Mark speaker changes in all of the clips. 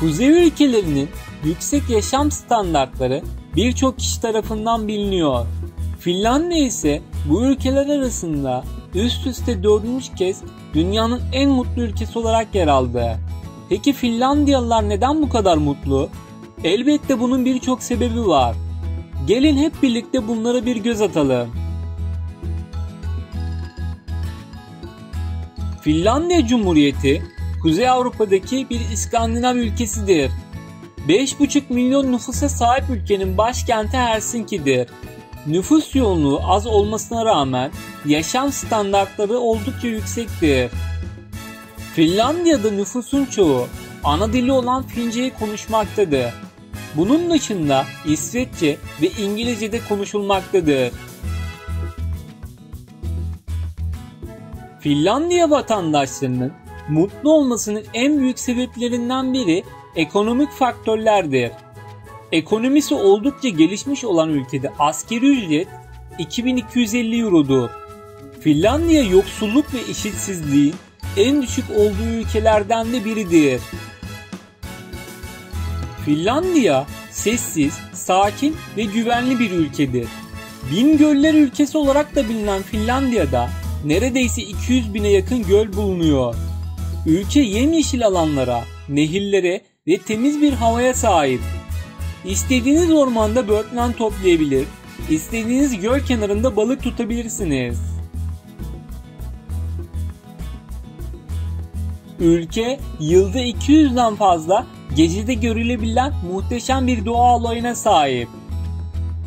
Speaker 1: Kuzey ülkelerinin yüksek yaşam standartları birçok kişi tarafından biliniyor. Finlandiya ise bu ülkeler arasında üst üste dördüncü kez dünyanın en mutlu ülkesi olarak yer aldı. Peki Finlandiyalılar neden bu kadar mutlu? Elbette bunun birçok sebebi var. Gelin hep birlikte bunlara bir göz atalım. Finlandiya Cumhuriyeti Kuzey Avrupa'daki bir İskandinav ülkesidir. 5,5 milyon nüfusa sahip ülkenin başkenti Helsinki'dir. Nüfus yoğunluğu az olmasına rağmen yaşam standartları oldukça yüksektir. Finlandiya'da nüfusun çoğu ana dili olan Fince'yi konuşmaktadır. Bunun dışında İsveççe ve İngilizce de konuşulmaktadır. Finlandiya vatandaşlarının mutlu olmasının en büyük sebeplerinden biri ekonomik faktörlerdir. Ekonomisi oldukça gelişmiş olan ülkede askeri ücret 2250 eurodur. Finlandiya yoksulluk ve eşitsizliğin en düşük olduğu ülkelerden de biridir. Finlandiya sessiz, sakin ve güvenli bir ülkedir. Bin göller ülkesi olarak da bilinen Finlandiya'da neredeyse 200 bine yakın göl bulunuyor. Ülke yemyeşil alanlara, nehirlere ve temiz bir havaya sahip. İstediğiniz ormanda böğürtlen toplayabilir, istediğiniz göl kenarında balık tutabilirsiniz. Ülke yılda 200'den fazla gecede görülebilen muhteşem bir doğa alayına sahip.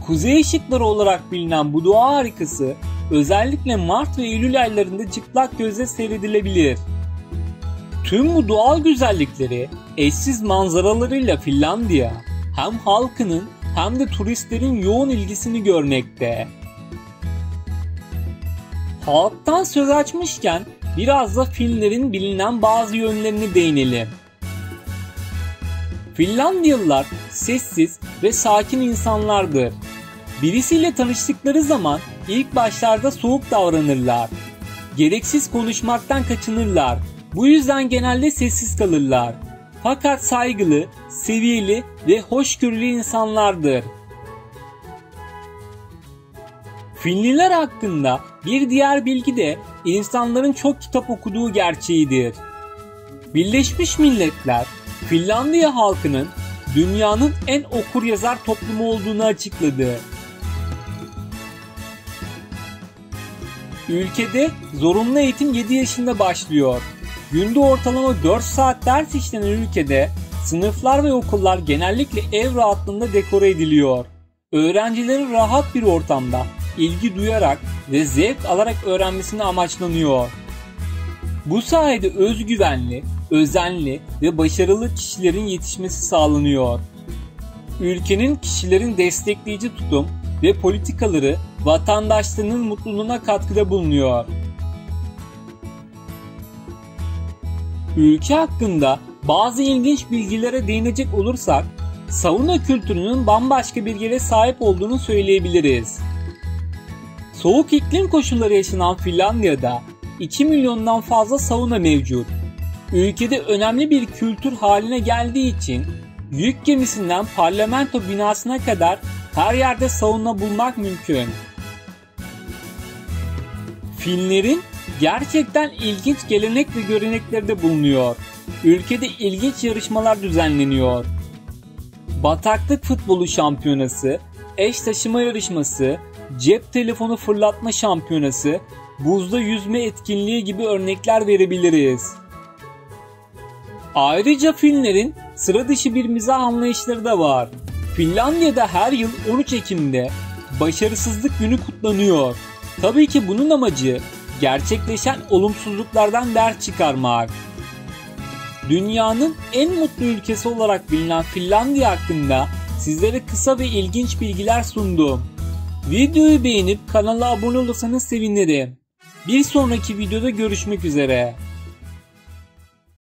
Speaker 1: Kuzey ışıkları olarak bilinen bu doğa harikası özellikle Mart ve Eylül aylarında çıplak gözle seyredilebilir. Tüm bu doğal güzellikleri eşsiz manzaralarıyla Finlandiya hem halkının hem de turistlerin yoğun ilgisini görmekte. Halktan söz açmışken biraz da Finlerin bilinen bazı yönlerini değinelim. Finlandiyalılar sessiz ve sakin insanlardır. Birisiyle tanıştıkları zaman ilk başlarda soğuk davranırlar. Gereksiz konuşmaktan kaçınırlar. Bu yüzden genelde sessiz kalırlar. Fakat saygılı, seviyeli ve hoşgörülü insanlardır. Finliler hakkında bir diğer bilgi de insanların çok kitap okuduğu gerçeğidir. Birleşmiş Milletler Finlandiya halkının dünyanın en okur yazar toplumu olduğunu açıkladı. Ülkede zorunlu eğitim 7 yaşında başlıyor. Günde ortalama 4 saat ders işlenen ülkede sınıflar ve okullar genellikle ev rahatlığında dekore ediliyor. Öğrencilerin rahat bir ortamda ilgi duyarak ve zevk alarak öğrenmesini amaçlanıyor. Bu sayede özgüvenli, özenli ve başarılı kişilerin yetişmesi sağlanıyor. Ülkenin kişilerin destekleyici tutum ve politikaları vatandaşlarının mutluluğuna katkıda bulunuyor. Ülke hakkında bazı ilginç bilgilere değinecek olursak, sauna kültürünün bambaşka bir yere sahip olduğunu söyleyebiliriz. Soğuk iklim koşulları yaşanan Finlandiya'da 2 milyondan fazla sauna mevcut. Ülkede önemli bir kültür haline geldiği için yük gemisinden parlamento binasına kadar her yerde sauna bulmak mümkün. Finlerin gerçekten ilginç gelenek ve görenekleri de bulunuyor. Ülkede ilginç yarışmalar düzenleniyor. Bataklık futbolu şampiyonası, eş taşıma yarışması, cep telefonu fırlatma şampiyonası, buzda yüzme etkinliği gibi örnekler verebiliriz. Ayrıca Finlerin sıra dışı bir mizah anlayışları da var. Finlandiya'da her yıl 13 Ekim'de başarısızlık günü kutlanıyor. Tabii ki bunun amacı gerçekleşen olumsuzluklardan ders çıkarmak. Dünyanın en mutlu ülkesi olarak bilinen Finlandiya hakkında sizlere kısa ve ilginç bilgiler sundum. Videoyu beğenip kanala abone olursanız sevinirim. Bir sonraki videoda görüşmek üzere.